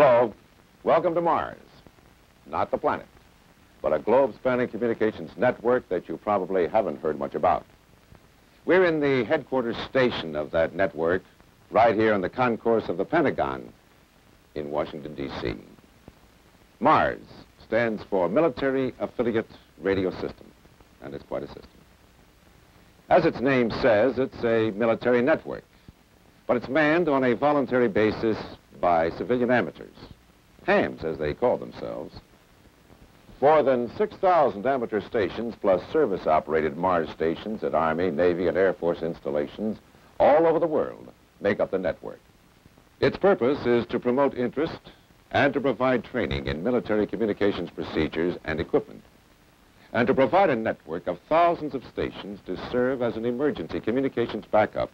Hello. Welcome to Mars. Not the planet, but a globe-spanning communications network that you probably haven't heard much about. We're in the headquarters station of that network, right here in the concourse of the Pentagon in Washington, D.C. MARS stands for Military Affiliate Radio System, and it's quite a system. As its name says, it's a military network, but it's manned on a voluntary basis by civilian amateurs, hams as they call themselves. More than 6,000 amateur stations plus service-operated Mars stations at Army, Navy, and Air Force installations all over the world make up the network. Its purpose is to promote interest and to provide training in military communications procedures and equipment, and to provide a network of thousands of stations to serve as an emergency communications backup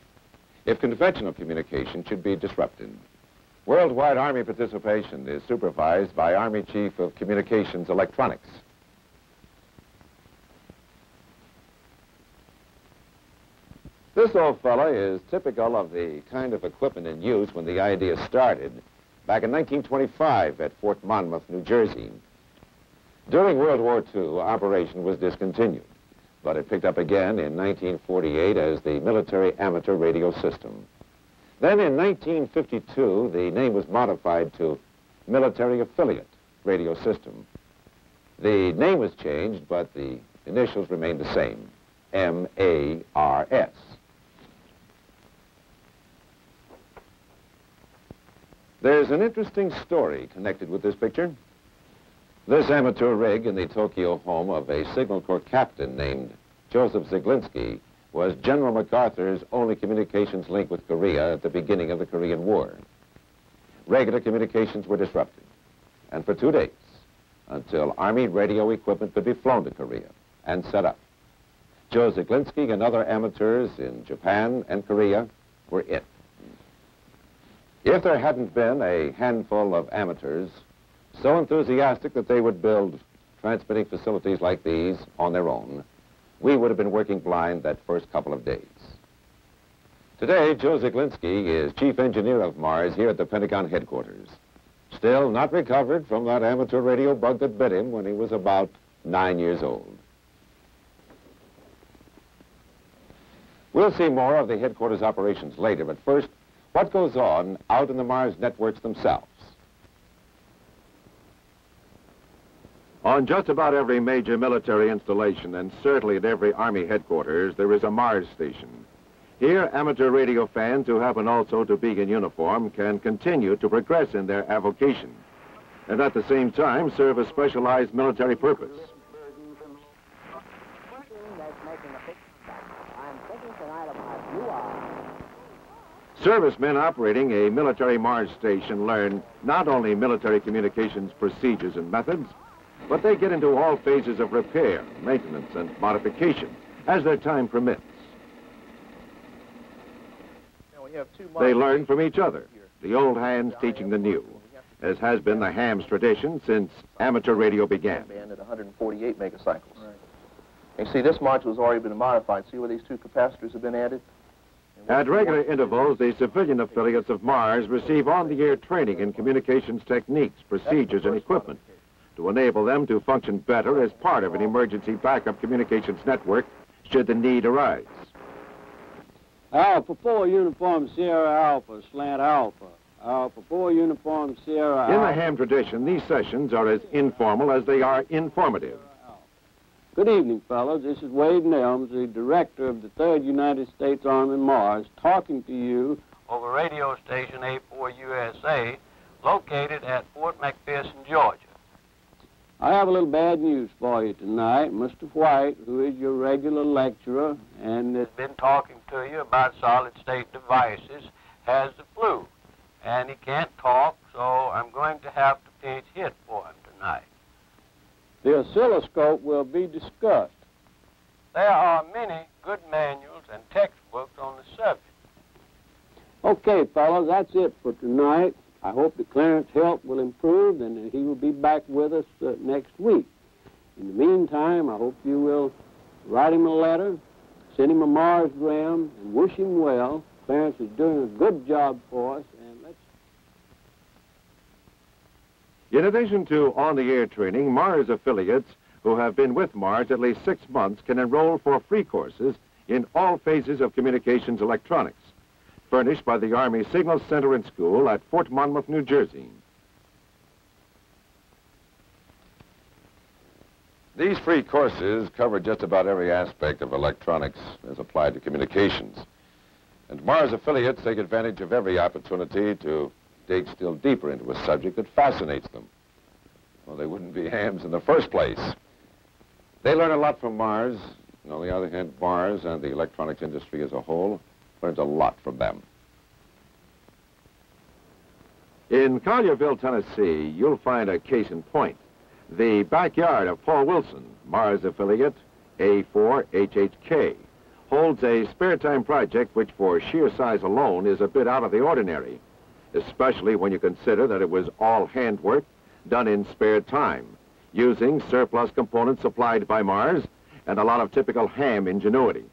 if conventional communication should be disrupted. Worldwide Army participation is supervised by Army Chief of Communications Electronics. This old fella is typical of the kind of equipment in use when the idea started back in 1925 at Fort Monmouth, New Jersey. During World War II, operation was discontinued, but it picked up again in 1948 as the Military Amateur Radio System. Then in 1952, the name was modified to Military Affiliate Radio System. The name was changed, but the initials remained the same, M-A-R-S. There's an interesting story connected with this picture. This amateur rig in the Tokyo home of a Signal Corps captain named Joseph Ziglinski was General MacArthur's only communications link with Korea at the beginning of the Korean War. Regular communications were disrupted, and for two days, until Army radio equipment could be flown to Korea and set up. Joe Ziglinski and other amateurs in Japan and Korea were it. If there hadn't been a handful of amateurs so enthusiastic that they would build transmitting facilities like these on their own, we would have been working blind that first couple of days. Today, Joe Ziglinski is chief engineer of Mars here at the Pentagon headquarters. Still not recovered from that amateur radio bug that bit him when he was about nine years old. We'll see more of the headquarters operations later, but first, what goes on out in the Mars networks themselves? On just about every major military installation, and certainly at every Army headquarters, there is a Mars station. Here, amateur radio fans who happen also to be in uniform can continue to progress in their avocation, and at the same time serve a specialized military purpose. Servicemen operating a military Mars station learn not only military communications procedures and methods, but they get into all phases of repair, maintenance, and modification as their time permits. They learn from each other, the old hands teaching the new, as has been the ham's tradition since amateur radio began. At 148 megacycles. You see, this module has already been modified. See where these two capacitors have been added? At regular intervals, the civilian affiliates of Mars receive on-the-air training in communications techniques, procedures, and equipment to enable them to function better as part of an emergency backup communications network should the need arise. Alpha 4 Uniform Sierra Alpha, slant Alpha. Alpha 4 Uniform Sierra In the ham tradition, these sessions are as informal as they are informative. Good evening, fellows. This is Wade Nelms, the director of the 3rd United States Army Mars, talking to you over radio station A4USA, located at Fort McPherson, Georgia. I have a little bad news for you tonight. Mr. White, who is your regular lecturer and has Been talking to you about solid state devices, has the flu, and he can't talk, so I'm going to have to pinch hit for him tonight. the oscilloscope will be discussed. There are many good manuals and textbooks on the subject. Okay, fellows, that's it for tonight. I hope that Clarence health will improve and he will be back with us uh, next week. In the meantime, I hope you will write him a letter, send him a Marsgram, and wish him well. Clarence is doing a good job for us, and let's In addition to on-the-air training, Mars affiliates who have been with Mars at least six months can enroll for free courses in all phases of communications electronics, furnished by the Army Signal Center and School at Fort Monmouth, New Jersey. These free courses cover just about every aspect of electronics as applied to communications. And Mars affiliates take advantage of every opportunity to dig still deeper into a subject that fascinates them. Well, they wouldn't be hams in the first place. They learn a lot from Mars. And on the other hand, Mars and the electronics industry as a whole learns a lot from them. In Collierville, Tennessee, you'll find a case in point. The backyard of Paul Wilson, Mars affiliate A4HHK, holds a spare time project which for sheer size alone is a bit out of the ordinary, especially when you consider that it was all handwork done in spare time, using surplus components supplied by Mars and a lot of typical ham ingenuity.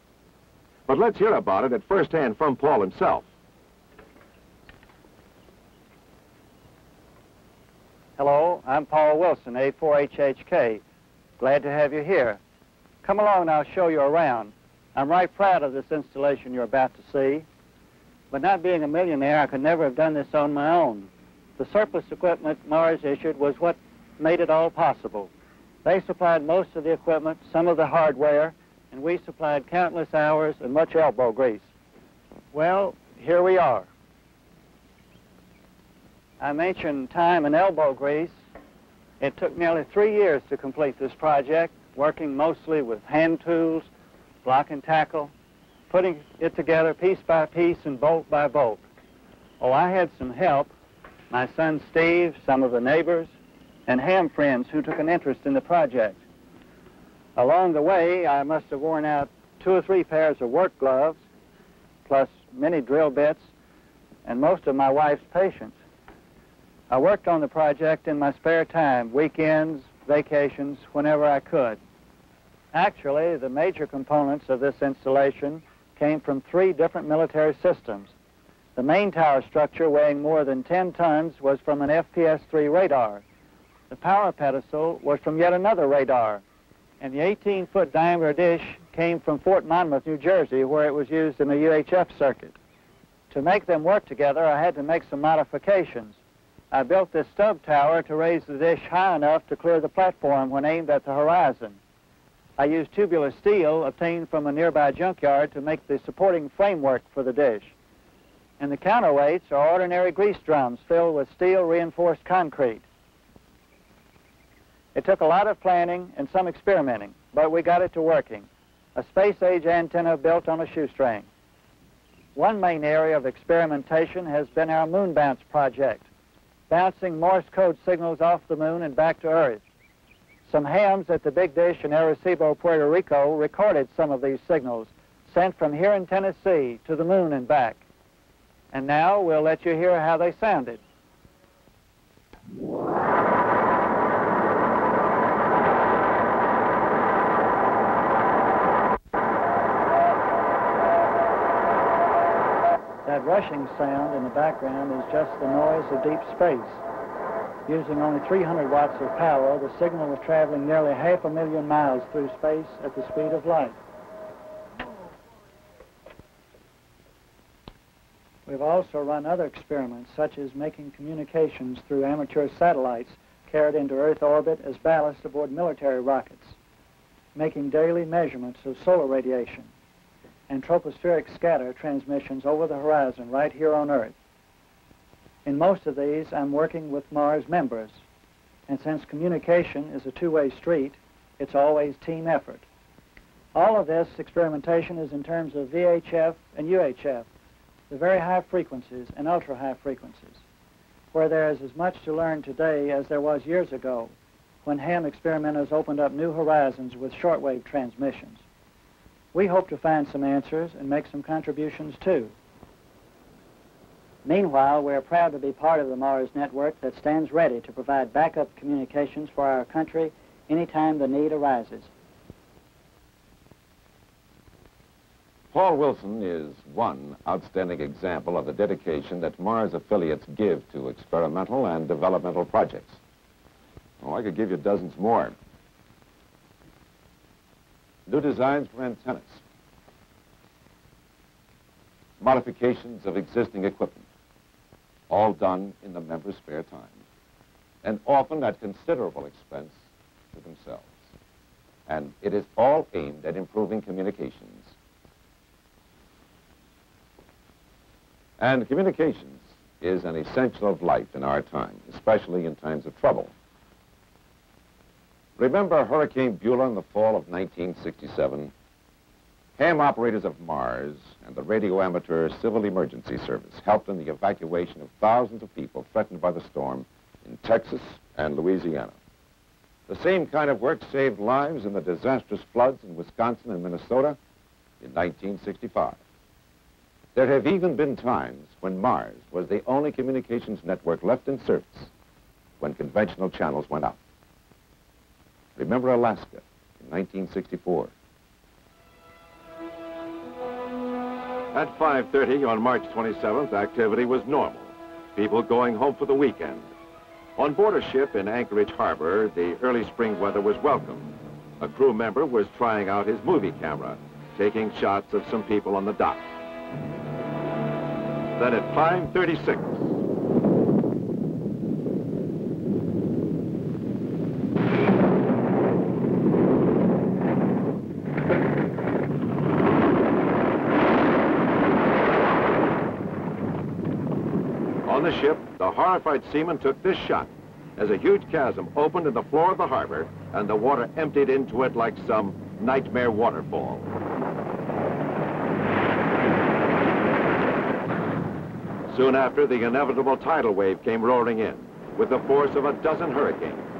But let's hear about it at first hand from Paul himself. Hello, I'm Paul Wilson, A4HHK. Glad to have you here. Come along and I'll show you around. I'm right proud of this installation you're about to see. But not being a millionaire, I could never have done this on my own. The surplus equipment Mars issued was what made it all possible. They supplied most of the equipment, some of the hardware, and we supplied countless hours and much elbow grease. Well, here we are. I mentioned time and elbow grease. It took nearly three years to complete this project, working mostly with hand tools, block and tackle, putting it together piece by piece and bolt by bolt. Oh, I had some help. My son Steve, some of the neighbors, and ham friends who took an interest in the project. Along the way, I must have worn out two or three pairs of work gloves, plus many drill bits, and most of my wife's patience. I worked on the project in my spare time, weekends, vacations, whenever I could. Actually, the major components of this installation came from three different military systems. The main tower structure, weighing more than 10 tons, was from an FPS-3 radar. The power pedestal was from yet another radar. And the 18-foot diameter dish came from Fort Monmouth, New Jersey, where it was used in the UHF circuit. To make them work together, I had to make some modifications. I built this stub tower to raise the dish high enough to clear the platform when aimed at the horizon. I used tubular steel obtained from a nearby junkyard to make the supporting framework for the dish. And the counterweights are ordinary grease drums filled with steel reinforced concrete. It took a lot of planning and some experimenting, but we got it to working. A space-age antenna built on a shoestring. One main area of experimentation has been our moon bounce project bouncing Morse code signals off the moon and back to Earth. Some hams at the Big Dish in Arecibo, Puerto Rico recorded some of these signals sent from here in Tennessee to the moon and back. And now we'll let you hear how they sounded. That rushing sound in the background is just the noise of deep space. Using only 300 watts of power, the signal was traveling nearly half a million miles through space at the speed of light. We've also run other experiments, such as making communications through amateur satellites carried into Earth orbit as ballast aboard military rockets, making daily measurements of solar radiation, and tropospheric scatter transmissions over the horizon right here on Earth. In most of these, I'm working with Mars members. And since communication is a two-way street, it's always team effort. All of this experimentation is in terms of VHF and UHF, the very high frequencies and ultra-high frequencies, where there is as much to learn today as there was years ago when ham experimenters opened up new horizons with shortwave transmissions. We hope to find some answers and make some contributions too. Meanwhile, we're proud to be part of the Mars network that stands ready to provide backup communications for our country anytime the need arises. Paul Wilson is one outstanding example of the dedication that Mars affiliates give to experimental and developmental projects. Oh, I could give you dozens more. New designs for antennas. Modifications of existing equipment. All done in the members' spare time. And often at considerable expense to themselves. And it is all aimed at improving communications. And communications is an essential of life in our time, especially in times of trouble. Remember Hurricane Beulah in the fall of 1967? Ham operators of Mars and the Radio Amateur Civil Emergency Service helped in the evacuation of thousands of people threatened by the storm in Texas and Louisiana. The same kind of work saved lives in the disastrous floods in Wisconsin and Minnesota in 1965. There have even been times when Mars was the only communications network left in service when conventional channels went out. Remember Alaska in 1964. At 5.30 on March 27th, activity was normal. People going home for the weekend. On board a ship in Anchorage Harbor, the early spring weather was welcome. A crew member was trying out his movie camera, taking shots of some people on the dock. Then at 5.36, On the ship, the horrified seamen took this shot as a huge chasm opened in the floor of the harbor and the water emptied into it like some nightmare waterfall. Soon after, the inevitable tidal wave came roaring in with the force of a dozen hurricanes.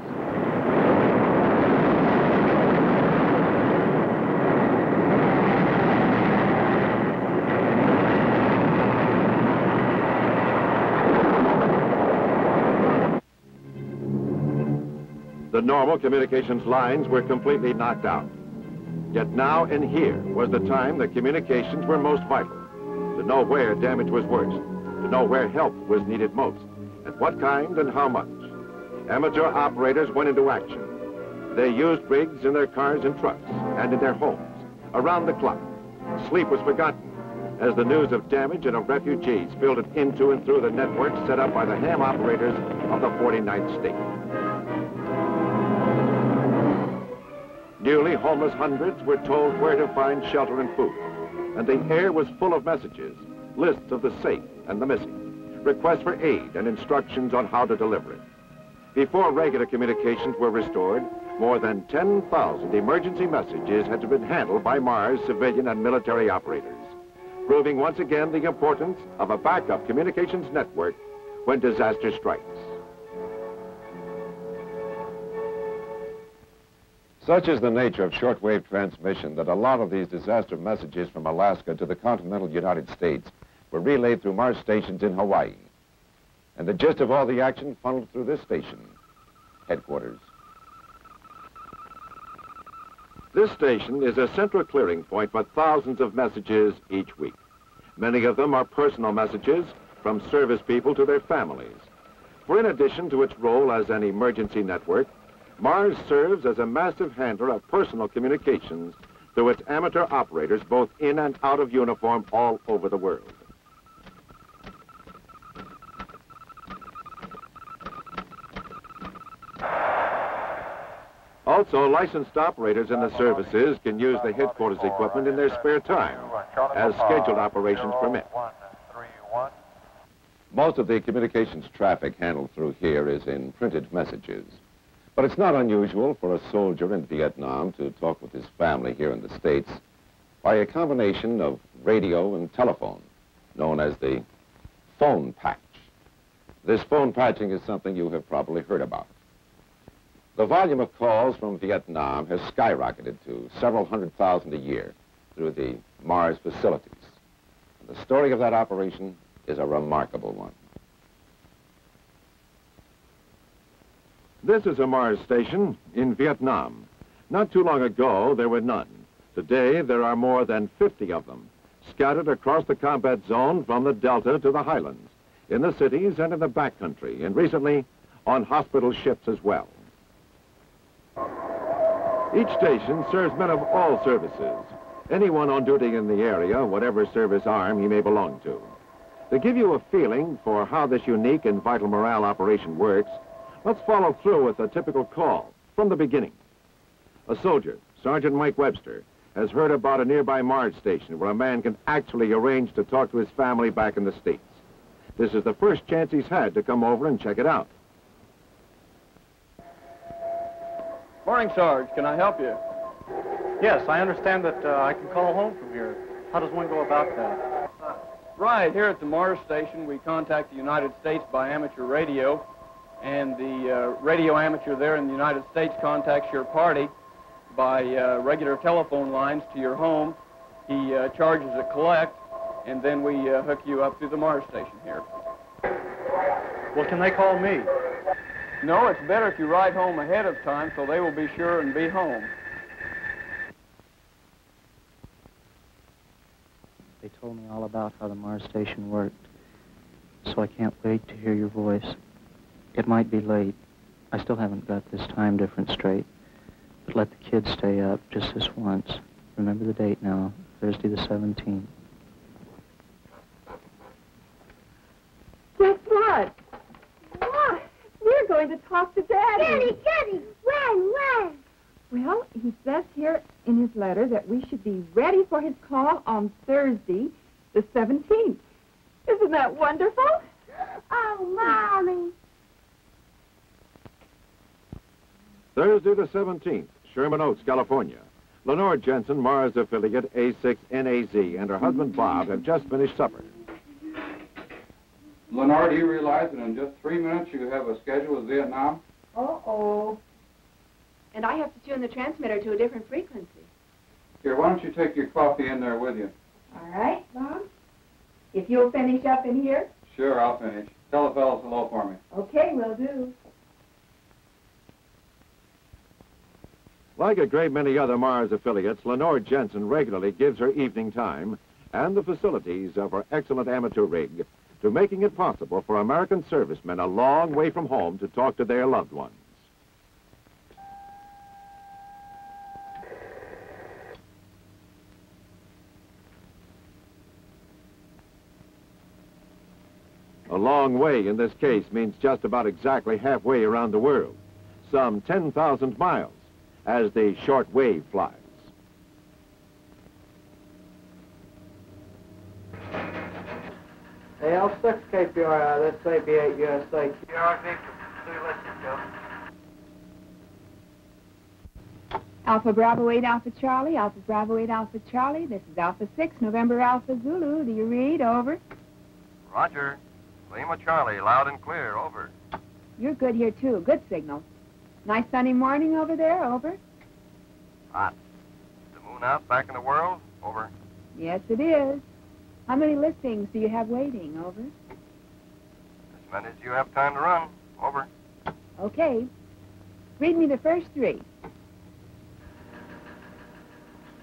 The normal communications lines were completely knocked out. Yet now and here was the time the communications were most vital. To know where damage was worst, to know where help was needed most, and what kind and how much. Amateur operators went into action. They used rigs in their cars and trucks and in their homes, around the clock. Sleep was forgotten as the news of damage and of refugees filtered into and through the network set up by the ham operators of the 49th state. Newly homeless hundreds were told where to find shelter and food. And the air was full of messages, lists of the safe and the missing, requests for aid and instructions on how to deliver it. Before regular communications were restored, more than 10,000 emergency messages had to be handled by Mars civilian and military operators, proving once again the importance of a backup communications network when disaster strikes. Such is the nature of shortwave transmission that a lot of these disaster messages from Alaska to the continental United States were relayed through Mars stations in Hawaii. And the gist of all the action funneled through this station, headquarters. This station is a central clearing point for thousands of messages each week. Many of them are personal messages from service people to their families. For in addition to its role as an emergency network, Mars serves as a massive handler of personal communications through its amateur operators both in and out of uniform all over the world. Also, licensed operators in the services can use the headquarters equipment in their spare time, as scheduled operations permit. Most of the communications traffic handled through here is in printed messages. But it's not unusual for a soldier in Vietnam to talk with his family here in the States by a combination of radio and telephone, known as the phone patch. This phone patching is something you have probably heard about. The volume of calls from Vietnam has skyrocketed to several hundred thousand a year through the Mars facilities. And the story of that operation is a remarkable one. This is a Mars station in Vietnam. Not too long ago, there were none. Today, there are more than 50 of them, scattered across the combat zone from the Delta to the highlands, in the cities and in the backcountry, and recently on hospital ships as well. Each station serves men of all services. Anyone on duty in the area, whatever service arm he may belong to. To give you a feeling for how this unique and vital morale operation works, let's follow through with a typical call from the beginning. A soldier, Sergeant Mike Webster, has heard about a nearby Mars station where a man can actually arrange to talk to his family back in the States. This is the first chance he's had to come over and check it out. Morning, Sarge. Can I help you? Yes, I understand that uh, I can call home from here. How does one go about that? Right, here at the Mars station, we contact the United States by amateur radio, and the uh, radio amateur there in the United States contacts your party by uh, regular telephone lines to your home. He uh, charges a collect, and then we uh, hook you up to the Mars station here. Well, can they call me? No, it's better if you ride home ahead of time so they will be sure and be home. They told me all about how the Mars station worked, so I can't wait to hear your voice. It might be late. I still haven't got this time difference straight. But let the kids stay up just this once. Remember the date now, Thursday the 17th. Guess what? What? We're going to talk to Daddy. Daddy, Daddy, when, when? Well, he says here in his letter that we should be ready for his call on Thursday, the 17th. Isn't that wonderful? Oh, Mommy. Thursday the 17th, Sherman Oaks, California. Lenore Jensen, Mars affiliate A6NAZ, and her husband Bob have just finished supper. Lenore, do you realize that in just three minutes you have a schedule with Vietnam? Uh-oh. And I have to tune the transmitter to a different frequency. Here, why don't you take your coffee in there with you? All right, Bob. If you'll finish up in here. Sure, I'll finish. Tell the fellows hello for me. Okay, will do. Like a great many other Mars affiliates, Lenore Jensen regularly gives her evening time and the facilities of her excellent amateur rig to making it possible for American servicemen a long way from home to talk to their loved ones. A long way in this case means just about exactly halfway around the world, some 10,000 miles, as the short wave flies. AL6 KPR, that's AB8 USA. Alpha Bravo 8 Alpha Charlie, Alpha Bravo 8 Alpha Charlie. This is Alpha 6 November Alpha Zulu. Do you read? Over. Roger. Lima Charlie, loud and clear. Over. You're good here, too. Good signal. Nice sunny morning over there. Over. Hot. The moon out back in the world? Over. Yes, it is. How many listings do you have waiting? Over. As many as you have time to run. Over. Okay. Read me the first three.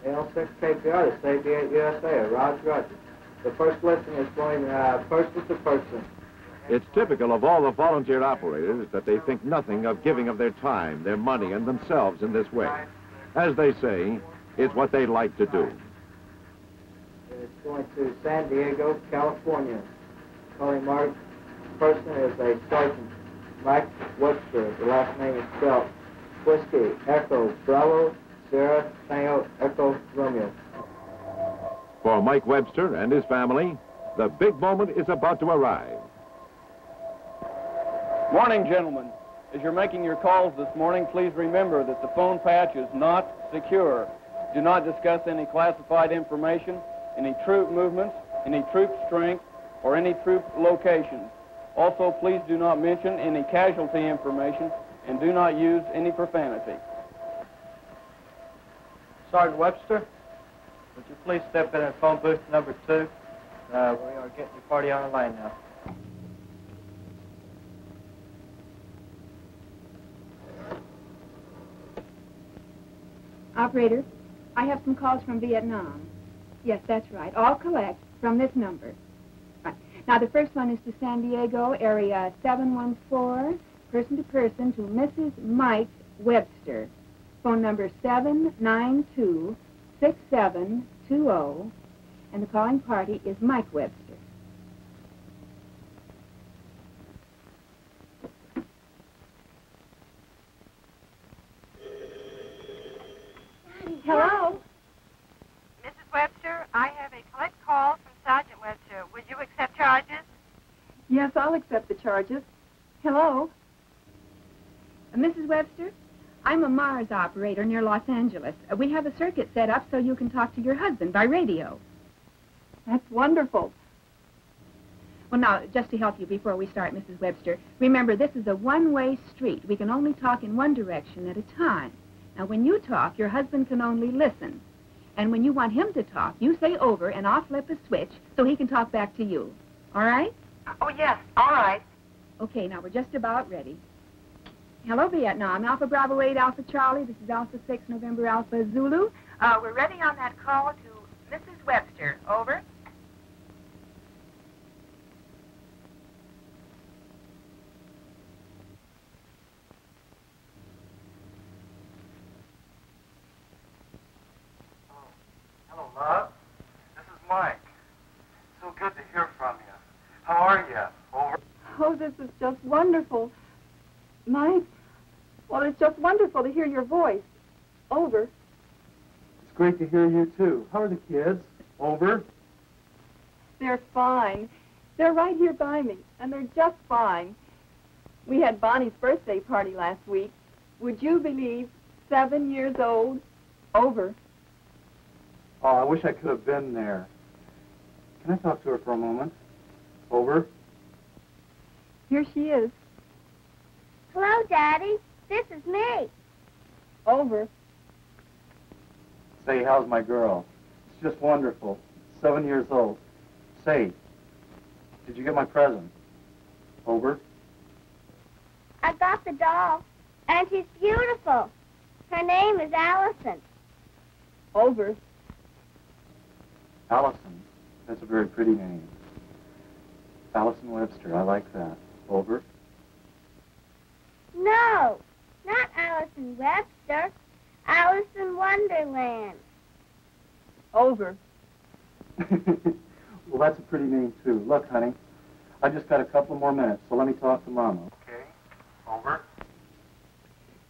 AL6 KPR, that's AB8 USA. Roger, Roger. The first listing is going uh, person to person. It's typical of all the volunteer operators that they think nothing of giving of their time, their money, and themselves in this way. As they say, it's what they like to do. It's going to San Diego, California. Calling Mark. Person is a Sergeant Mike Webster. The last name is spelled Whiskey, Echo, Bravo, Sierra, Tango, Echo, Romeo. For Mike Webster and his family, the big moment is about to arrive. Morning, gentlemen. As you're making your calls this morning, please remember that the phone patch is not secure. Do not discuss any classified information, any troop movements, any troop strength, or any troop locations. Also, please do not mention any casualty information and do not use any profanity. Sergeant Webster, would you please step in at phone booth number two? Uh, we are getting your party on the line now. Operator, I have some calls from Vietnam. Yes, that's right. All collect from this number. Right. Now, the first one is to San Diego, area 714, person to person, to Mrs. Mike Webster. Phone number 792-6720, and the calling party is Mike Webster. Hello? Mrs. Webster, I have a collect call from Sergeant Webster. Would you accept charges? Yes, I'll Hello? Uh, Mrs. Webster, I'm a Mars operator near Los Angeles. Uh, we have a circuit set up so you can talk to your husband by radio. That's wonderful. Well, now, just to help you before we start, Mrs. Webster, remember this is a one-way street. We can only talk in one direction at a time. Now, when you talk, your husband can only listen. And when you want him to talk, you say over and I'll flip a switch so he can talk back to you. All right? Oh, yes. All right. Okay, now we're just about ready. Hello, Vietnam. Alpha Bravo 8, Alpha Charlie. This is Alpha 6, November Alpha Zulu. Uh, we're ready on that call to Mrs. Webster. Over. Hello, love. This is Mike. So good to hear from you. How are you? Over. Oh, this is just wonderful. Mike, well, it's just wonderful to hear your voice. Over. It's great to hear you, too. How are the kids? Over. They're fine. They're right here by me, and they're just fine. We had Bonnie's birthday party last week. Would you believe seven years old? Over. Oh, I wish I could have been there. Can I talk to her for a moment? Over. Here she is. Hello, Daddy. This is me. Over. Say, how's my girl? It's just wonderful. Seven years old. Say, did you get my present? Over. I got the doll, and she's beautiful. Her name is Allison. Over. Allison. That's a very pretty name. Allison Webster. I like that. Over. No, not Allison Webster. Alice in Wonderland. Over. well, that's a pretty name, too. Look, honey, I just got a couple more minutes, so let me talk to Mama. Okay. Over.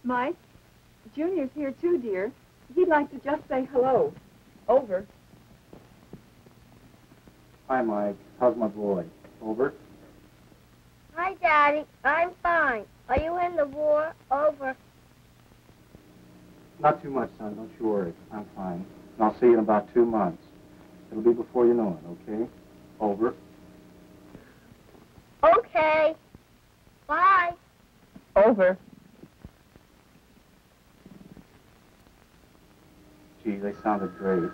Mike, Junior's here too, dear. He'd like to just say hello. Over. Hi, Mike. How's my boy? Over. Hi, Daddy. I'm fine. Are you in the war? Over. Not too much, son. Don't you worry. I'm fine. And I'll see you in about two months. It'll be before you know it, okay? Over. Okay. Bye. Over. Gee, they sounded great.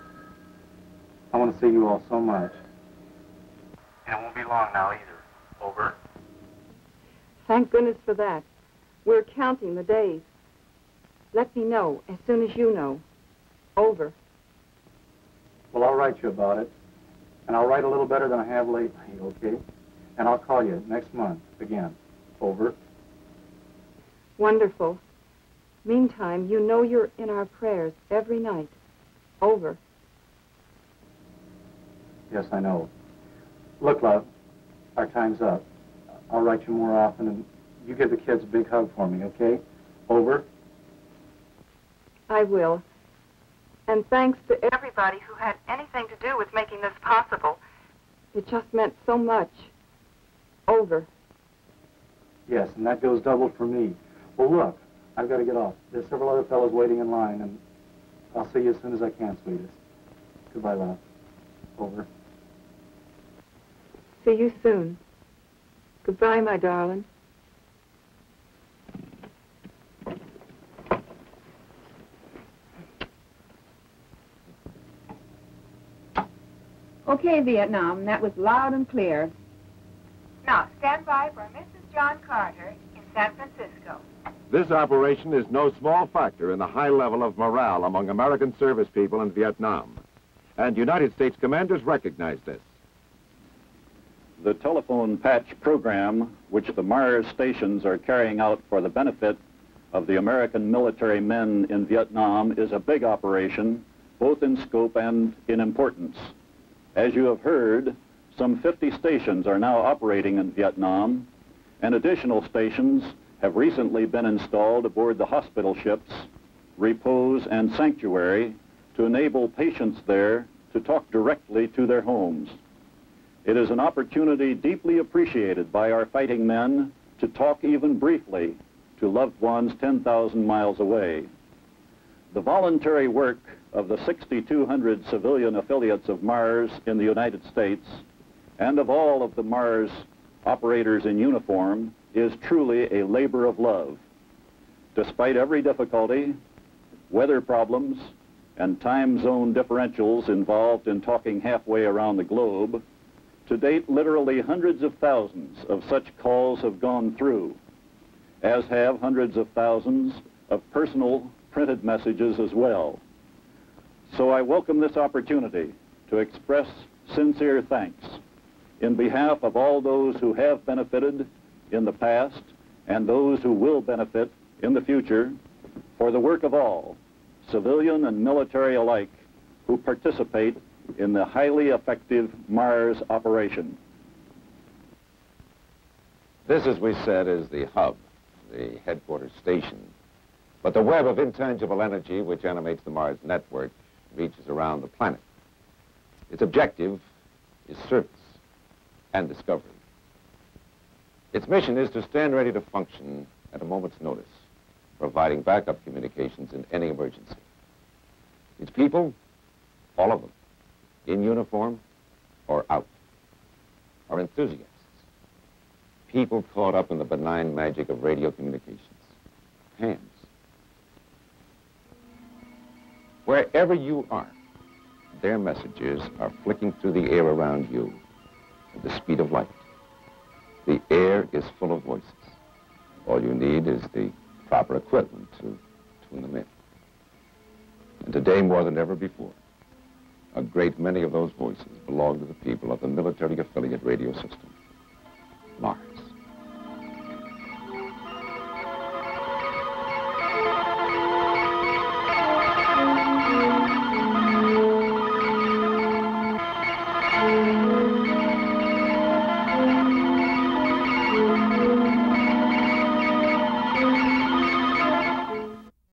I want to see you all so much. And it won't be long now either. Thank goodness for that. We're counting the days. Let me know as soon as you know. Over. Well, I'll write you about it. And I'll write a little better than I have lately, okay? And I'll call you next month again. Over. Wonderful. Meantime, you know you're in our prayers every night. Over. Yes, I know. Look, love, our time's up. I'll write you more often, and you give the kids a big hug for me, okay? Over. I will. And thanks to Everybody who had anything to do with making this possible. It just meant so much. Over. Yes, and that goes double for me. Well, look, I've got to get off. There's several other fellows waiting in line, and I'll see you as soon as I can, sweetest. Goodbye, love. Over. See you soon. Goodbye, my darling. Okay, Vietnam, that was loud and clear. Now, stand by for Mrs. John Carter in San Francisco. This operation is no small factor in the high level of morale among American service people in Vietnam. And United States commanders recognize this. The telephone patch program, which the Mars stations are carrying out for the benefit of the American military men in Vietnam is a big operation, both in scope and in importance. As you have heard, some 50 stations are now operating in Vietnam, and additional stations have recently been installed aboard the hospital ships, Repose and Sanctuary, to enable patients there to talk directly to their homes. It is an opportunity deeply appreciated by our fighting men to talk even briefly to loved ones 10,000 miles away. The voluntary work of the 6,200 civilian affiliates of Mars in the United States and of all of the Mars operators in uniform is truly a labor of love. Despite every difficulty, weather problems, and time zone differentials involved in talking halfway around the globe, to date, literally hundreds of thousands of such calls have gone through, as have hundreds of thousands of personal printed messages as well. So I welcome this opportunity to express sincere thanks in behalf of all those who have benefited in the past and those who will benefit in the future for the work of all, civilian and military alike, who participate in the highly effective Mars operation. This, as we said, is the hub, the headquarters station. But the web of intangible energy which animates the Mars network reaches around the planet. Its objective is service and discovery. Its mission is to stand ready to function at a moment's notice, providing backup communications in any emergency. Its people, all of them, in uniform or out, are enthusiasts. People caught up in the benign magic of radio communications. Hams. Wherever you are, their messages are flicking through the air around you at the speed of light. The air is full of voices. All you need is the proper equipment to tune them in. And today, more than ever before, a great many of those voices belong to the people of the military affiliate radio system. Mark.